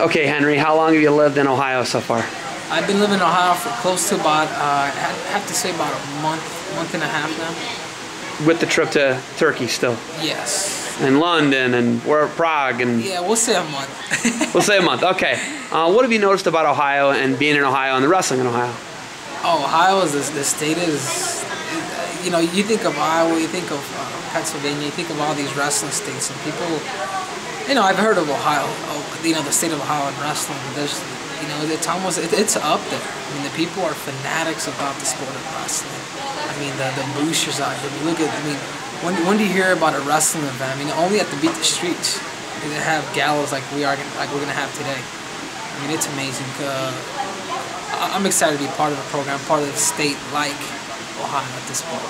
Okay, Henry, how long have you lived in Ohio so far? I've been living in Ohio for close to about, uh, I have to say about a month, month and a half now. With the trip to Turkey still? Yes. And London and where Prague and Yeah, we'll say a month. we'll say a month. Okay. Uh, what have you noticed about Ohio and being in Ohio and the wrestling in Ohio? oh, Ohio is the, the state is, you know, you think of Iowa, you think of uh, Pennsylvania, you think of all these wrestling states, and people, you know, I've heard of Ohio, oh, you know, the state of Ohio and wrestling. There's, you know, it's almost it, it's up there. I mean, the people are fanatics about the sport of wrestling. I mean, the the boosters out here. Look at, I mean, when when do you hear about a wrestling event? I mean, only at the beat the streets. They have galas like we are like we're gonna have today. I mean, it's amazing. Uh, I'm excited to be part of the program, part of the state like Ohio at this point.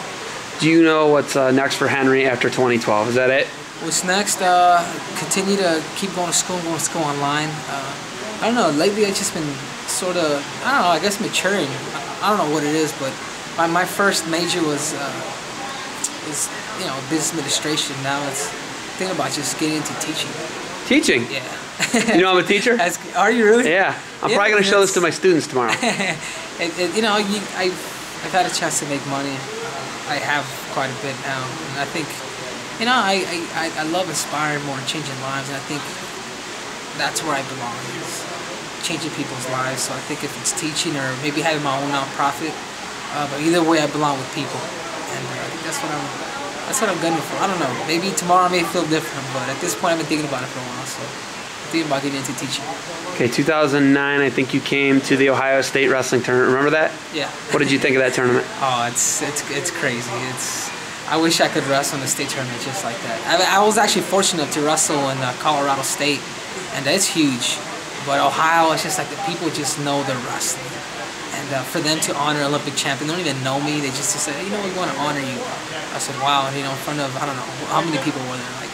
Do you know what's uh, next for Henry after 2012? Is that it? What's next? Uh, continue to keep going to school, going to school online. Uh, I don't know. Lately, I've just been sort of, I don't know. I guess maturing. I, I don't know what it is, but my, my first major was uh, was you know business administration. Now it's thinking about just getting into teaching. Teaching. Yeah. You know I'm a teacher? That's, are you really? Yeah. I'm Yeah, probably going to show this to my students tomorrow. it, it, you know, you, I've, I've had a chance to make money. I have quite a bit now, and I think, you know, I, I, I- love inspiring more and changing lives, and I think that's where I belong is changing people's lives. So I think if it's teaching or maybe having my own nonprofit, uh, but either way, I belong with people, and uh, I think that's what I'm. That's what I'm gunning for. I don't know. Maybe tomorrow I may feel different, but at this point, I've been thinking about it for a while. So I'm thinking about getting into teaching. Okay, 2009, I think you came to the Ohio State Wrestling Tournament. Remember that? Yeah. What did you think of that tournament? Oh, it's it's it's crazy. It's I wish I could wrestle in the state tournament just like that. I, I was actually fortunate to wrestle in uh, Colorado State, and that's huge. But Ohio, it's just like the people just know they're wrestling, and uh, for them to honor Olympic champion, they don't even know me. They just, just say, you know, we want to honor you. I said, wow, and, you know, in front of I don't know how many people were there, like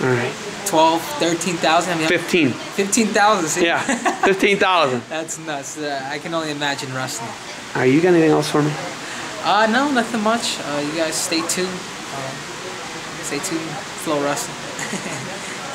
All right. 12, 13,000. I mean, 15. 15,000. see? Yeah, 15,000. that's nuts. Uh, I can only imagine wrestling. All right, you got anything else for me? Uh, no, nothing much. Uh, you guys stay tuned. Um, stay tuned. FloWrestling.